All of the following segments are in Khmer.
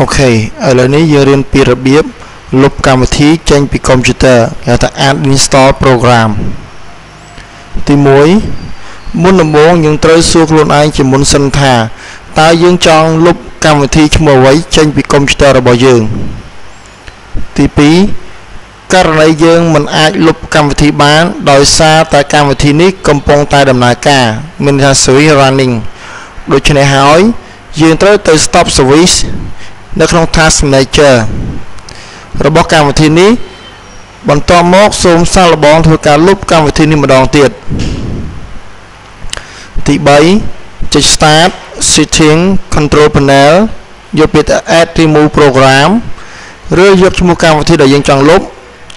អូខេឥឡូវនេះយើងរៀនពីរបៀបលុបកម្មវិធីចេញពីកុំព្យូទ័រគេហៅថា uninstall program ទី1មុនដំបូងយើងត្រូវសួរខ្លួនឯងជាមុនសិនថាតើយើងចង់លុបកម្មវិធីឈ្មោះអ្វីចេញពីកុំព្យូទ័ររបស់យើងទី2ករណីយើងមិនអាចលុបកម្មវិធីបាន ដោយសារតែកម្មវិធីនេះកំពុងតែដំណើរការមានន័យថា service running ដូច្នេះហើយយើងត្រូវទៅ stop service នៅក្នុង task manager របស់កម្មវិធីនេះបន្ទាប់មកសូមសាកល្បងធ្វើការលុបកម្មវិធីនេះម្ដងទៀតទី3ចុច start setting control panel យកពាក្យថា add remove program ឬយកឈ្មោះកម្មវិធីដែលយើងចង់លុប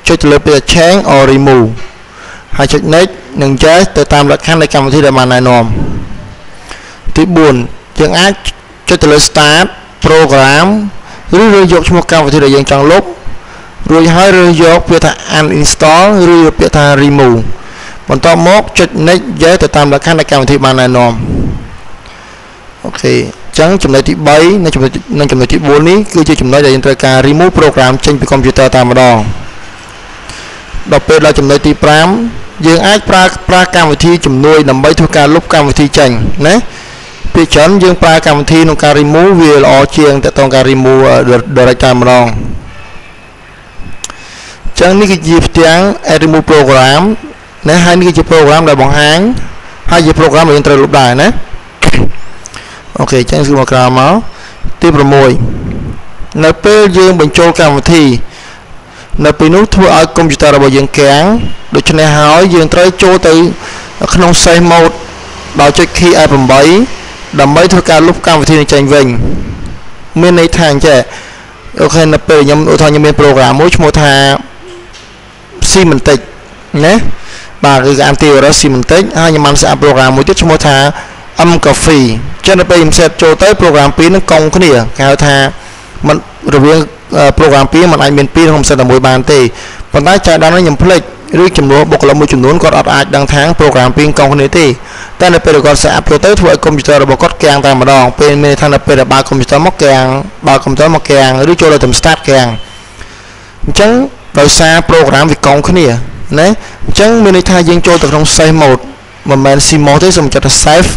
ចុចទៅលើពាក្យថា change or remove ហើយចុច next និង yes ទៅតាមលក្ខខណ្ឌនៃកម្មវិធីដែលបានណែនាំទី4យើងអាចចុចទៅលើ start program ឬរើសយកឈ្មោះកម្មវិធីដែលយើងចង់លុបរួចហើយរើសយកពាក្យថា uninstall ឬពាក្យថា remove បន្ទាប់មកចុច next យកទៅតាមលក្ខខណ្ឌនៃកម្មវិធីបានណែនាំអូខេអញ្ចឹងចំណុចទី3និងចំណុចនិងចំណុចទី4នេះគឺជាចំណុចដែលយើងត្រូវការ remove program ចេញពីកុំព្យូទ័រតែម្ដងដល់ពេលដល់ចំណុចទី5យើងអាចប្រើប្រាស់កម្មវិធីជំនួយដើម្បីធ្វើការលុបកម្មវិធីចេញណា ពីច្រើនយើងប្រើកម្មវិធីក្នុងការ remove វាល្អជាងតើតងការ remove direct តែម្ដងចឹងនេះគឺជាផ្ទាំង remove program ណាហើយនេះគឺជា program ដែលបង្ហាញហើយជា program ដែលយើងត្រូវលុបដែរណាអូខេចឹងគឺមកក្រោយមកទី6នៅពេលយើងបញ្ចូលកម្មវិធីនៅពេលនោះធ្វើឲ្យកុំព្យូទ័ររបស់យើងកាំងដូច្នេះហើយយើងត្រូវចូលទៅក្នុង save mode ដោយចុច key F8 ដើម្បីធ្វើការលុបកម្មវិធីនេះចេញវិញមានន័យថាអញ្ចឹងអូខេនៅពេលខ្ញុំឧទាហរណ៍ខ្ញុំមាន program មួយឈ្មោះថា Semantic ណាបាទគឺ antivirus Semantic ហើយខ្ញុំបានសាក program មួយទៀតឈ្មោះថា M Coffee ចឹងនៅពេលខ្ញុំ set ចូលទៅ program ពីរនឹងកុងគ្នាគេហៅថាมันរវាង program ពីរมันអាចមានពីរក្នុងសិនតែមួយបានទេប៉ុន្តែចាដល់នេះខ្ញុំភ្លេច ឬចំនួនបុគ្គលិកមួយចំនួនគាត់អត់អាចដឹងថា program ពីរកុងគ្នាទេតែនៅពេលគាត់ set up ចូលទៅធ្វើឲ្យកុំព្យូទ័ររបស់គាត់កាំងតែម្ដងពេលមានថានៅពេលដែលបើកកុំព្យូទ័រមកកាំងបើកកុំព្យូទ័រមកកាំងឬចូលទៅ start កាំងអញ្ចឹងដោយសារ program វាកុងគ្នាណាអញ្ចឹងមានន័យថាយើងចូលទៅក្នុង save mode មិនមែន sim mode ទេសូមចុចថា save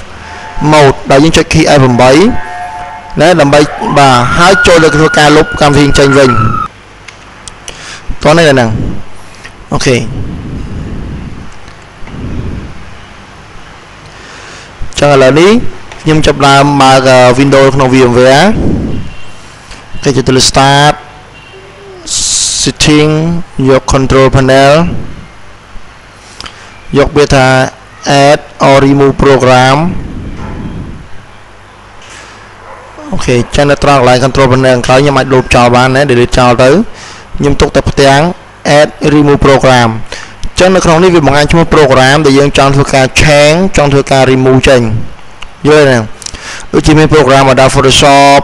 mode ដែលយើងចុច key F8 ណាដើម្បីបាទហើយចូលទៅធ្វើការលុបកម្មវិធីចេញវិញតោះនេះហ្នឹង អូខេចឹងឥឡូវនេះខ្ញុំចាប់ដើមបើក Windows ក្នុង VMware គេចុចទៅលើ Start Setting យក Control Panel យកវាថា Add or Remove Program អូខេចឹងនៅត្រង់កន្លែង control panel ខាងក្រោយខ្ញុំអាចលុបចោលបានណា delete ចោលទៅខ្ញុំទុកតែផ្ទាំង add remove program ចឹងនៅក្នុងនេះវាបង្ហាញឈ្មោះ program ដែលយើងចង់ធ្វើការ change ចង់ធ្វើការ remove ចេញយល់ទេដូចជាមាន program Adobe Photoshop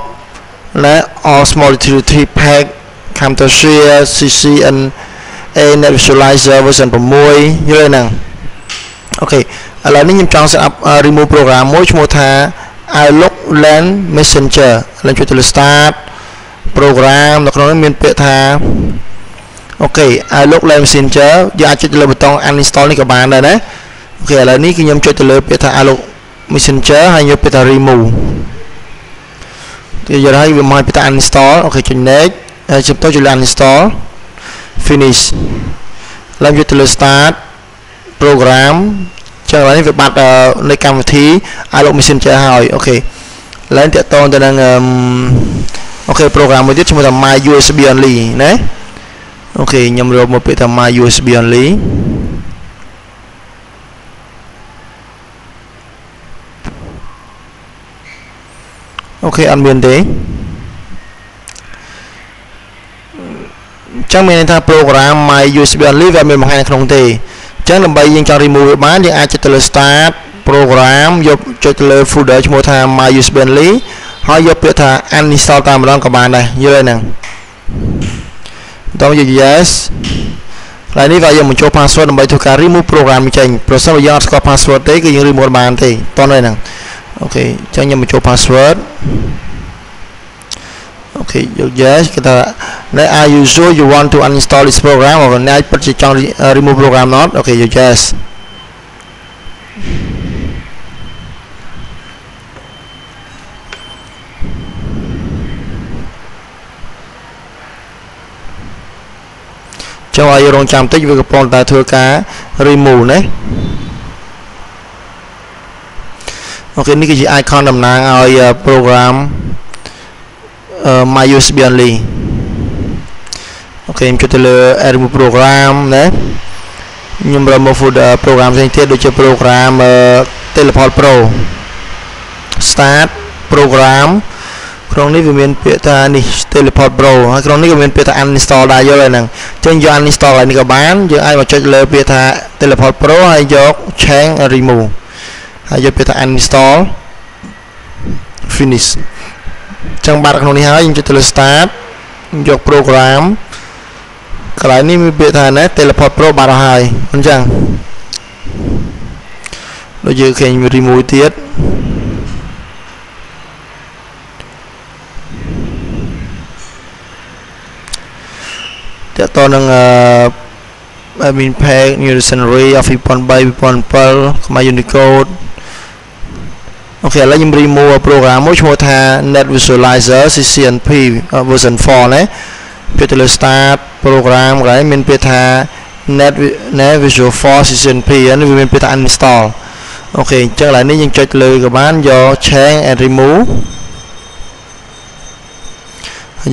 ណា Osmo Utility Pack Camtasia CCN A Net Visualizer version 6យល់ទេហ្នឹង OK ឥឡូវនេះខ្ញុំចង់ set up remove program មួយឈ្មោះថា Outlook LAN Messenger ឡើងចុចទៅលើ start program នៅក្នុងនេះមានពាក្យថា អូខេ Outlook LAN Messenger យើងអាចចុចទៅលើប៊ូតុង uninstall នេះក៏បានដែរណាអូខេឥឡូវនេះគឺខ្ញុំចុចទៅលើពាក្យថា Outlook Messenger ហើយយកពាក្យថា remove ទីយកហើយវាមកពាក្យថា uninstall អូខេចុច next ហើយជិះទៅចុចលើ uninstall finish ឡើងយកទៅលើ start program ចឹងឥឡូវនេះវាបាត់នៃកម្មវិធី iLog Messenger ហើយអូខេឡើងតាក់ទងទៅនឹងអូខេ program មួយទៀតឈ្មោះថា My USB Only ណា អូខេខ្ញុំរកមកពាក្យថា My USB Only អូខេអត់មានទេចឹងមានន័យថា program My USB Only វាមានបង្ហាញនៅក្នុងទេចឹងដើម្បីយើងចង់ remove វាបានយើងអាចចុចទៅលើ start program យកចុចទៅលើ folder ឈ្មោះថា my usb only ហើយយកពាក្យថា uninstall តាមម្ដងក៏បានដែរយល់ទេហ្នឹង បន្តយក yes ហើយនេះក៏យើងបញ្ចូល password ដើម្បីធ្វើការ remove program ចេញប្រសិនបើយើងអត់ស្គាល់ password ទេគឺយើង remove បានទេតោះហ្នឹងOK អញ្ចឹងខ្ញុំបញ្ចូល password អូខេយក yes គេថា are you sure you want to uninstall this program or អ្នកពិតជាចង់ remove program not អូខេយក yes ចូលឲ្យរងចាំតិចវាកំពុងតែធ្វើការ remove ណាអូខេនេះគឺជា icon តំណាងឲ្យ program my USB only អូខេខ្ញុំចុចទៅលើ remove program ណាខ្ញុំ remove program ផ្សេងទៀតដូចជា program Teleport Pro start program ក្នុងនេះវាមានពាក្យថានេះ Teleport Pro ហើយក្នុងនេះក៏មានពាក្យថា uninstall ដែរយល់ហើយហ្នឹងអញ្ចឹងយក uninstall ហើយនេះក៏បានយើងអាចមកចុចលើពាក្យថា Teleport Pro ហើយយក change remove ហើយយកពាក្យថា uninstall finish ចឹងបាត់ក្នុងនេះហើយយើងចុចទៅលើ start យក program កន្លែងនេះមានពាក្យថាណា teleport pro បាត់ហើយអញ្ចឹងដូចយើងឃើញ remove ទៀត តើតនឹងអឺ admin pack new scenery of 2003 2007ខ្មែរ Unicode អូខេឥឡូវខ្ញុំ remove program មួយឈ្មោះថា Net Visualizer CCNP version 4ណាពាក្យទៅលើ start program កន្លែងមានពាក្យថា Net Net Visual 4 CCNP នេះវាមានពាក្យថា uninstall អូខេអញ្ចឹងឥឡូវនេះយើងចុចលើក៏បានយក change and remove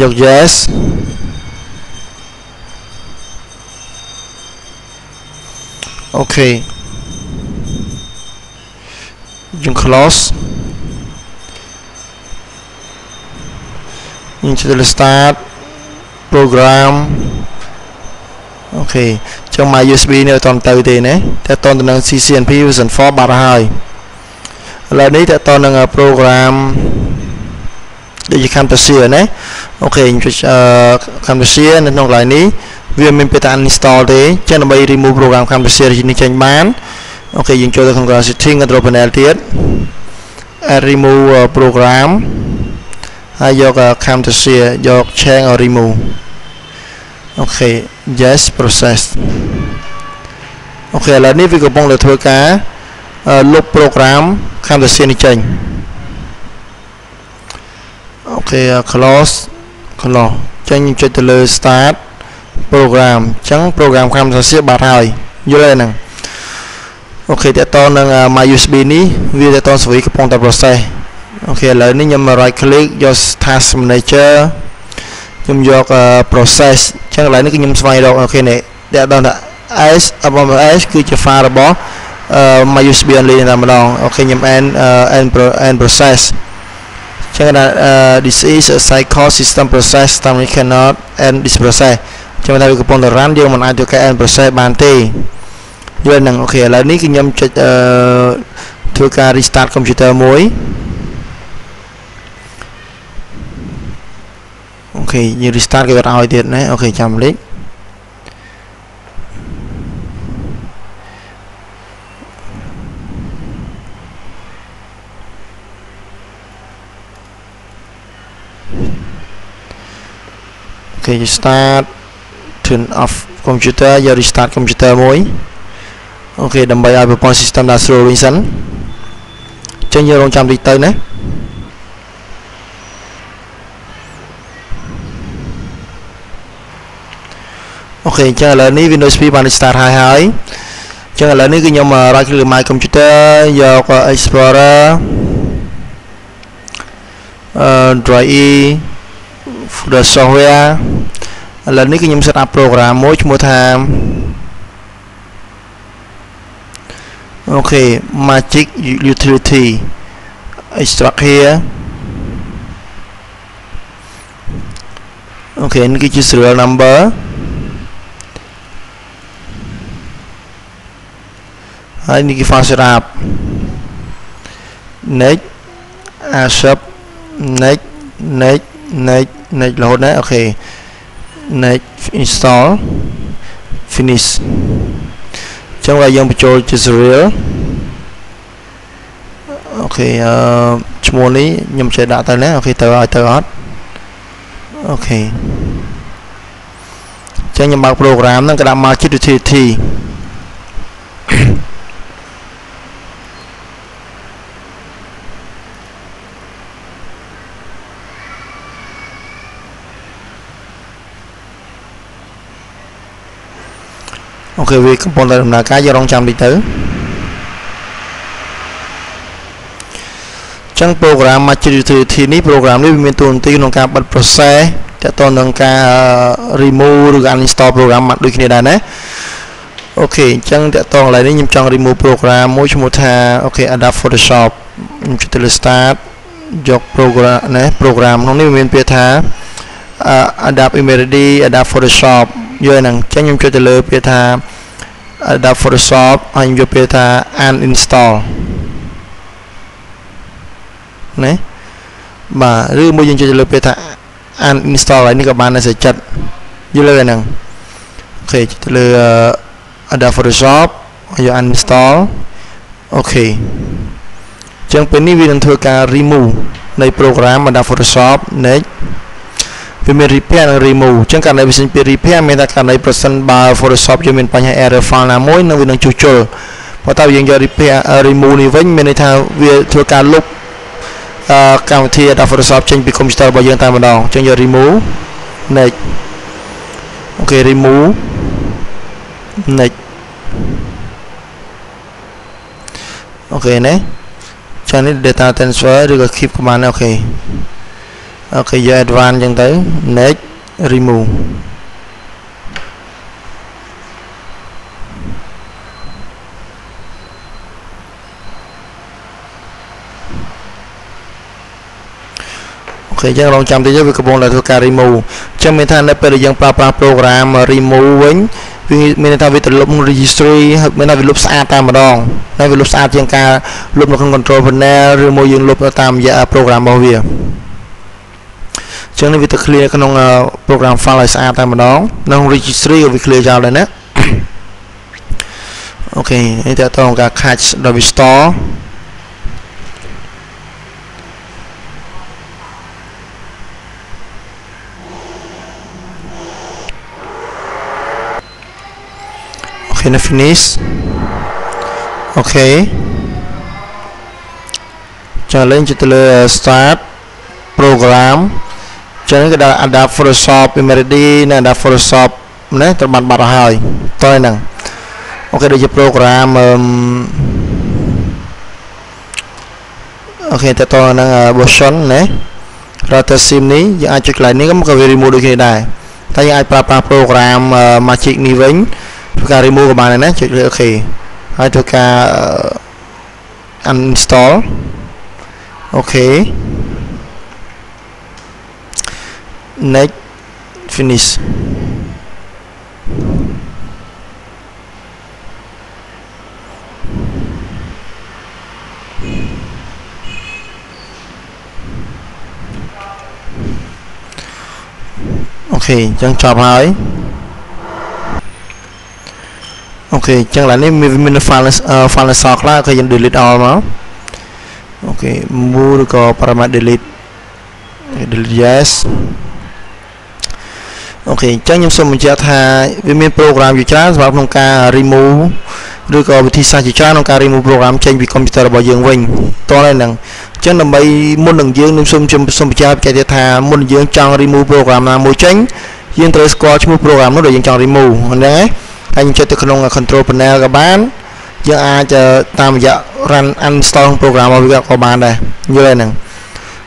យក yes អូខេយើង close យើងចុចលើ start program អូខេចុង my USB នេះអត់ទៅទេណាតើតទៅនឹង CCNP version 4បាត់ហើយឥឡូវនេះតើតនឹង program ដូចជា Camtasia ណា OK ខ្ញុំចុច Camtasia នៅក្នុងកន្លែងនេះ វាមានពាក្យថា uninstall ទេចឹងដើម្បី remove program Camtasia នេះចេញបាន OK យើងចូលទៅក្នុង setting control panel ទៀត add remove program ហើយយក Camtasia យក change or remove OK yes process OK ឥឡូវនេះវាកំពុងតែធ្វើការលុប program Camtasia នេះចេញ OK close close ចេញចុចទៅលើ start program អញ្ចឹង program Camtasia បាត់ហើយយល់ទេហ្នឹង OK តើតនឹង my USB នេះវាតើតស្វីកំពុងតែ process OK ឥឡូវនេះខ្ញុំ right click យក task manager ខ្ញុំយក process អញ្ចឹងឥឡូវនេះខ្ញុំស្វែងរក OK នេះតើដល់ថា S របស់ S គឺជា file របស់ my USB only តែម្ដងអូខេខ្ញុំ end end end process ចឹងថា this is a cycle system process that we cannot end this process ចឹងថាវាកំពុងតែ run យើងមិនអាចធ្វើការ end process បានទេយល់ហ្នឹងអូខេឥឡូវនេះគឺខ្ញុំចុចអឺធ្វើការ restart computer មួយOK យើង restart គេអត់ឲ្យទៀតណា OK ចាំលេខ OK start turn off computer យក restart computer មួយ OK ដើម្បីឲ្យប្រព័ន្ធ system ដើរស្រួលវិញសិនចឹងយើងរងចាំតិចទៅណាOK អញ្ចឹងឥឡូវនេះ Windows 2បាន start ហើយហើយអញ្ចឹងឥឡូវនេះគឺខ្ញុំ right click លើ My computer យក Explorer អឺ Drive E folder software ឥឡូវនេះគឺខ្ញុំ set up program មួយឈ្មោះថាអូខេ magic utility extract here អូខេនេះគឺជា serial number ហើយនេះគឺ file setup next accept next next next next រហូតណាអូខេ next install finish ចឹងបើយើងបញ្ចូលជា serial OK អឺឈ្មោះនេះខ្ញុំចេះដាក់ទៅណាអូខេទៅឲ្យទៅអត់អូខេចឹងខ្ញុំបើក program ហ្នឹងក៏ដាក់មកជា utility អូខេវាកំពុងតែដំណើរការយករងចាំតិចទៅចឹង program Magic Utility នេះ program នេះវាមានតួនាទីក្នុងការបិទ process តើតើនឹងការ remove ឬ uninstall program មកដូចគ្នាដែរណាអូខេអញ្ចឹងតើតើកន្លែងនេះខ្ញុំចង់ remove program មួយឈ្មោះថាអូខេ Adobe Photoshop ខ្ញុំចុចទៅលើ start យក program ណា program ក្នុងនេះមានពាក្យថា Adobe Imagery Adobe Photoshop យកហ្នឹងអញ្ចឹងខ្ញុំចុចទៅលើពាក្យថា Adobe Photoshop ហើយខ្ញុំយកពាក្យថា uninstall ណាបាទឬមួយយើងចុចទៅលើពាក្យថា uninstall ហើយនេះក៏បានដែរសេចចិត្តយល់លើហ្នឹងអូខេចុចទៅលើ Adobe Photoshop ហើយយក uninstall អូខេអញ្ចឹងពេលនេះវានឹងធ្វើការ remove នៃ program Adobe Photoshop next វាមាន repair និង remove អញ្ចឹងករណីវាចេញពី repair មានតែករណីប្រសិនបើ Photoshop យើងមានបញ្ហា error file ណាមួយនឹងវានឹងជួសជុលបើតើយើងយក repair remove នេះវិញមានន័យថាវាធ្វើការលុបអឺកម្មវិធី Adobe Photoshop ចេញពី computer របស់យើងតែម្ដងអញ្ចឹងយក remove next OK remove next OK ណាចានេះ data transfer ឬក៏ keep command OK OK យក advance អញ្ចឹងទៅ next remove OK អញ្ចឹងរងចាំតិចវាកំពុងតែធ្វើការ remove អញ្ចឹងមានថានៅពេលដែលយើងប្រើប្រាស់ program remove វិញវាមានន័យថាវាត្រឡប់ក្នុង registry មានថាវាលុបស្អាតតែម្ដងហើយវាលុបស្អាតជាងការលុបនៅក្នុង control panel ឬមួយយើងលុបតាមរយៈ program របស់វា ចឹងនេះវាទៅ clear ក្នុង program file ឲ្យស្អាតតែម្ដងក្នុង registry ក៏វា clear ចោលដែរណា OK នេះតើតើការ catch ដល់ restore អូខេ finish អូខេចាលេងជិះទៅលើ start program ចឹងគឺដល់ Adobe Photoshop Imagery និង Adobe Photoshop ណាត្រូវបានបាត់ហើយតើហ្នឹងអូខេដូចជា program អូខេតើតើនឹង version ណា Router Sim នេះយើងអាចចុចកន្លែងនេះក៏វា remove ដូចគ្នាដែរតែយើងអាចប្រើប្រាស់ program Magic នេះវិញធ្វើការ remove ក៏បានដែរណាចុចលើ OK ហើយធ្វើការ uninstall អូខេ next finish OK អញ្ចឹងចប់ហើយ OK អញ្ចឹងឡើយនេះមាន file file សខ្លះគឺយើង delete all មក OK move ឬក៏ parameter delete delete yes OK អញ្ចឹងខ្ញុំសូមបញ្ជាក់ថាវាមាន program ជាច្រើនសម្រាប់ក្នុងការ remove ឬក៏វិធីសាស្ត្រជាច្រើនក្នុងការ remove program ចេញពី computer របស់យើងវិញតោះហ្នឹងអញ្ចឹងដើម្បីមុននឹងយើងនឹងសូមសូមបញ្ជាក់បញ្ជាក់ថាមុននឹងយើងចង់ remove program ណាមួយចេញយើងត្រូវស្គាល់ឈ្មោះ program នោះដែលយើងចង់ remove ហ្នឹងហើយហើយយើងចុចទៅក្នុង control panel ក៏បានយើងអាចតាមរយៈ run uninstall program របស់វាក៏បានដែរយល់ហ្នឹង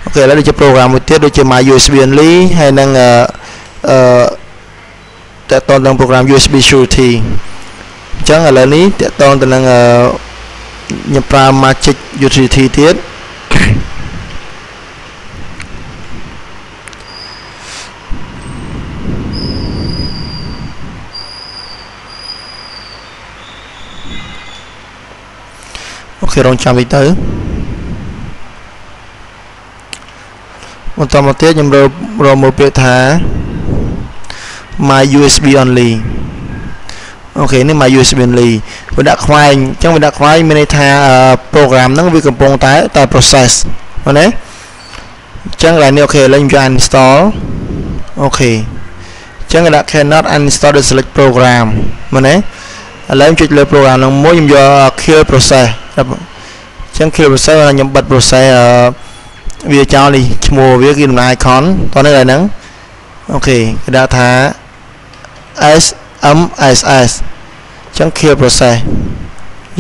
អូខេឥឡូវដូចជា program មួយទៀតដូចជា my USB only ហើយនឹងអឺ អឺតកតងនឹង program USB security អញ្ចឹងឥឡូវនេះតកតងទៅនឹងខ្ញុំប្រើ Magic Utility ទៀតអូខេរងចាំតិចទៅបន្តមកទៀតខ្ញុំរករមើលពាក្យថា my USB only OK នេះ my USB only វាដាក់ខ្វែងអញ្ចឹងវាដាក់ខ្វែងមានន័យថា program ហ្នឹងវាកំពុងតែតែ process មែនទេអញ្ចឹងឡើយនេះ OK ឥឡូវខ្ញុំចូល install OK អញ្ចឹងគេដាក់ cannot uninstall the select program មែនទេឥឡូវចុចលើ program ហ្នឹងមួយខ្ញុំយក kill process អញ្ចឹង kill process ខ្ញុំបិទ process វាចោលនេះឈ្មោះវាគឺដំណើរ icon តោះនេះហើយហ្នឹងOK គេដាក់ថា SMSS អញ្ចឹង kill process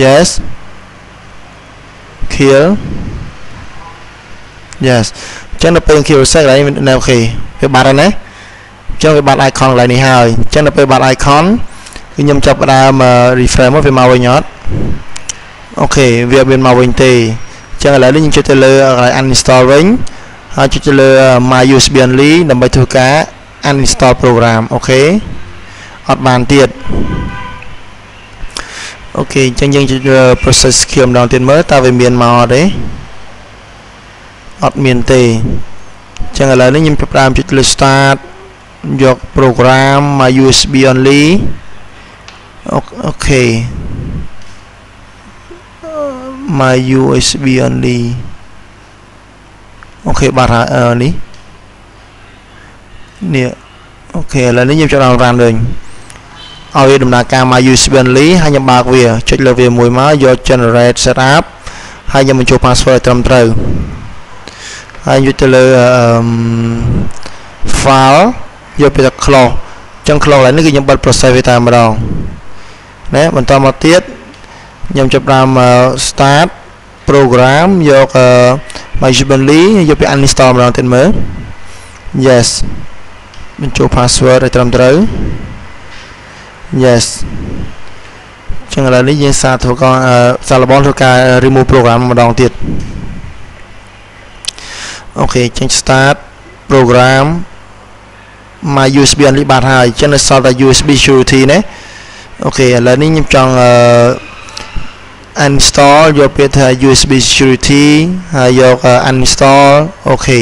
yes kill yes អញ្ចឹងដល់ពេល kill process កន្លែងនេះ OK វាបាត់ហើយណាអញ្ចឹងវាបាត់ icon កន្លែងនេះហើយអញ្ចឹងដល់ពេលបាត់ icon គឺខ្ញុំចាប់ផ្ដើម refresh មកវាមកវិញអត់ OK វាមានមកវិញទេអញ្ចឹងឥឡូវនេះខ្ញុំចុចទៅលើកន្លែង uninstall វិញហើយចុចទៅលើ my USB only ដើម្បីធ្វើការ uninstall program អូខេ អត់បានទៀតអូខេអញ្ចឹងយើងចុច process kill ម្ដងទៀតមើលតើវាមានមកអត់ទេអត់មានទេអញ្ចឹងឥឡូវនេះខ្ញុំចាប់ផ្ដើមចុចលើ start យក program មក USB only OKមក USB only អូខេបាត់ហើយនេះនេះអូខេឥឡូវនេះខ្ញុំចាប់ដល់ run វិញ ឲ្យវាដំណើរការមក USB only ហើយខ្ញុំបើកវាចុចលើវាមួយមកយក generate setup ហើយខ្ញុំបញ្ចូល password ត្រឹមត្រូវហើយយកទៅលើ file យកទៅ close ចឹង close ឡើយនេះគឺខ្ញុំបិទ process វាតែម្ដងណាបន្តមកទៀតខ្ញុំចាប់ដើម start program យក MyJubenly យកពី uninstall ម្ដងទៀតមើល yes បញ្ចូល password ឲ្យត្រឹមត្រូវ yes ចឹងឥឡូវនេះយើងសាធ្វើការសាឡបងធ្វើការ remove program ម្ដងទៀតអូខេចេញ start program មក USB only បាត់ហើយចឹងនៅសល់តែ USB security ណាអូខេឥឡូវនេះខ្ញុំចង់ uninstall យកពាក្យថា USB security ហើយយក uninstall អូខេ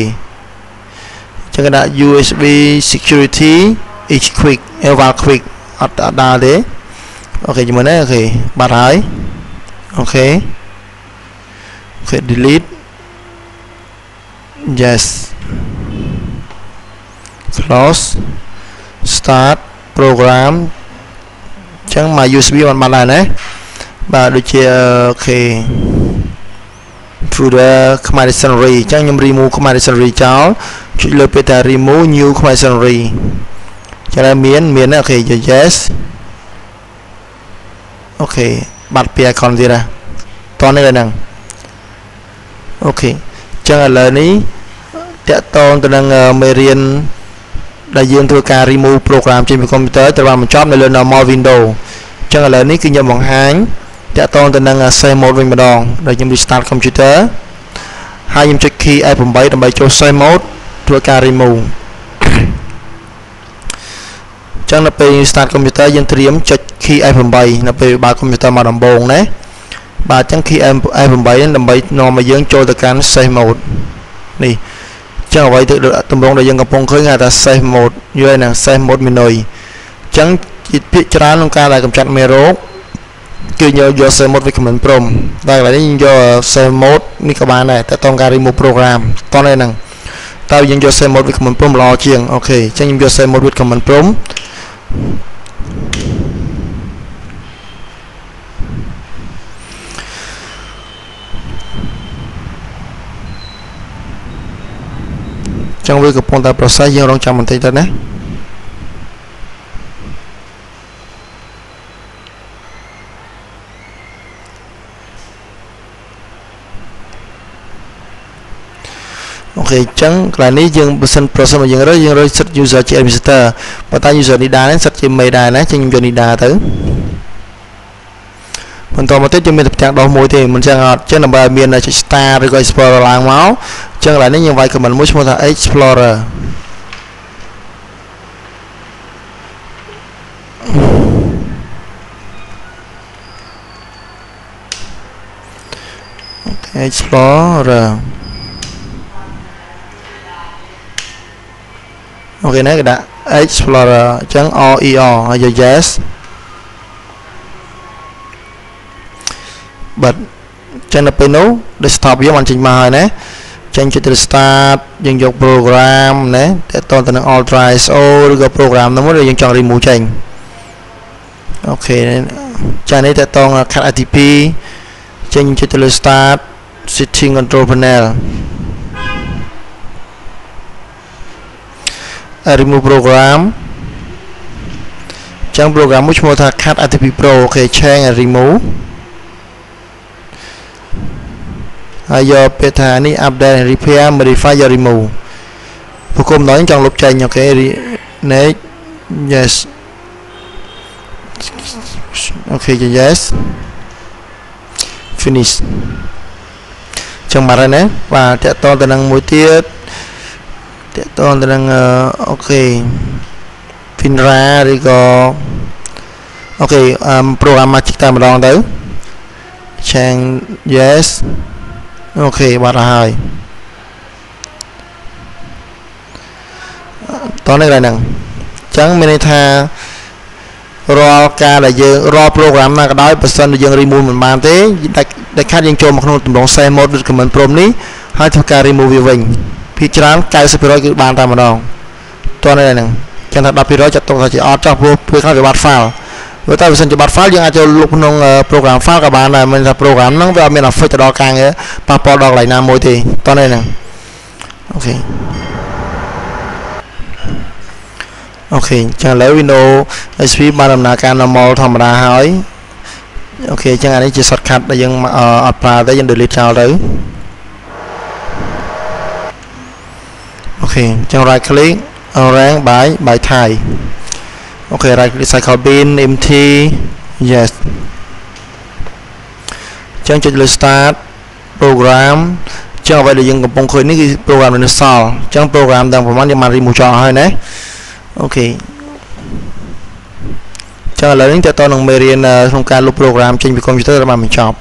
ចឹងគេដាក់ USB security each quick eval quick អត់អត់ដល់ទេអូខេជាមួយនេះអូខេបាត់ហើយអូខេអូខេ delete yes close start program ចឹងមក USB បានបាត់ដែរណាបាទដូចជាអូខេ folder ខ្មែរ dictionary អញ្ចឹងខ្ញុំ remove ខ្មែរ dictionary ចោលចុចលើពេលថា remove new ខ្មែរ dictionary ចឹងតែមានមាន OK yes OK បាត់ពី icon ទៀតណាតនេះហ្នឹងអូខេចឹងឥឡូវនេះតកតងទៅនឹងមេរៀនដែលយើងធ្វើការ remove program ចេញពីកុំព្យូទ័រត្រូវបានបញ្ចប់នៅលើ normal window អញ្ចឹងឥឡូវនេះគឺខ្ញុំបង្ហាញតកតងទៅនឹង save mode វិញម្ដងដែលខ្ញុំ restart computer ហើយខ្ញុំចុច key F8 ដើម្បីចូល save mode ធ្វើការ remove ចឹងនៅពេល start computer យើងត្រៀមចុច key F8 នៅពេលបើក computer មកដំបូងណាបាទចឹង key F8 ដើម្បីនាំឲ្យយើងចូលទៅកាន់ save mode នេះចឹងអ្វីទៅតម្រងដែលយើងកំពុងឃើញគេថា save mode យល់ហ្នឹង save mode menu ចឹងជាភាគច្រើនក្នុងការដែលកម្ចាត់មេរោគគឺយកយក save mode វាខមមិនព្រមតែឥឡូវនេះយើងយក save mode នេះក៏បានដែរតែតោះការ remove program តោះនេះហ្នឹងតើយើងយក save mode វាខមមិនព្រមល្អជាងអូខេអញ្ចឹងខ្ញុំយក save mode វាខមមិនព្រម ចឹងវាកំពុងតែ process យើងរងចាំបន្តិចទៅណា អូខេអញ្ចឹងកន្លែងនេះយើងបើសិន process មកយើងរើសយើងរើស set user ជា administrator ប៉ុន្តែ user នេះដែរ set ជា main ដែរណាចឹងខ្ញុំយកនេះដែរទៅបន្តមកទៀតយើងមានតែផ្ទាំងដោះមួយទេមិនចឹងអត់ចឹងដើម្បីឲ្យមានចុច start ឬក៏ explorer ឡើងមកចឹងកន្លែងនេះយើងវាយ command មួយឈ្មោះថា explorer អូខេ explorer អូខេណាគេដាក់ explorer អញ្ចឹង OER ហើយយក yes បិទចឹងនៅពេលនោះ desktop យើងបានចេញមកហើយណាចេញចិត្ត start យើងយក program ណាតើតទៅនឹង Ultra ISO ឬក៏ program នោះមួយយើងចង់ remove ចេញអូខេចានេះតើតង cut ATP ចេញចិត្តលើ start setting control panel remove program ចឹង program មួយឈ្មោះថា cut ATP Pro អូខេ change and remove ហើយយកពាក្យថានេះ update and repair modify យក remove ប្រគំដល់ចង់លុបចេញអូខេ next yes អូខេ yes finish ចឹងបាត់ហើយណាបាទតកតទៅនឹងមួយទៀត តកតទៅនឹងអូខេ Finra ឬក៏អូខេ program magic តែម្ដងទៅ change yes អូខេបាត់ហើយតោះនេះឡើយហ្នឹងអញ្ចឹងមានន័យថារាល់ការដែលយើងរាល់ program ណាក៏ដោយបើសិនជាយើង remove មិនបានទេដាច់ដាច់ខាត់យើងចូលមកក្នុងទម្រង់ save mode ឬ command prompt នេះហើយធ្វើការ remove វាវិញ ភាគច្រើន90%គឺបានតែម្ដងតោះនេះហ្នឹងចឹងថា10%ចាត់ទុកថាជាអត់ចោះព្រោះពេលខ្លះវាបាត់ file បើតែបើសិនជាបាត់ file យើងអាចចូលលុបក្នុង program file ក៏បានដែរមានថា program ហ្នឹងវាអត់មាន affect ទៅដល់ការងារប៉ះពាល់ដល់កន្លែងណាមួយទេតោះនេះហ្នឹងអូខេអូខេចឹងឥឡូវ Windows XP បានដំណើរការ normal ធម្មតាហើយអូខេចឹងអានេះជា shortcut ដែលយើងអត់ប្រើទេយើង delete ចោលទៅ អូខេចឹង right click rank by by Thai អូខេ right click cycle bin empty yes ចឹងចុចលើ start program ចឹងអ្វីដែលយើងកំពុងឃើញនេះគឺ program នៅសល់ចឹង program ទាំងប្រហែលយើងបាន remove ចោលហើយណាអូខេចឹងឥឡូវនេះតើតើនឹងមេរៀនក្នុងការលុប program ចេញពីកុំព្យូទ័របានបញ្ចប់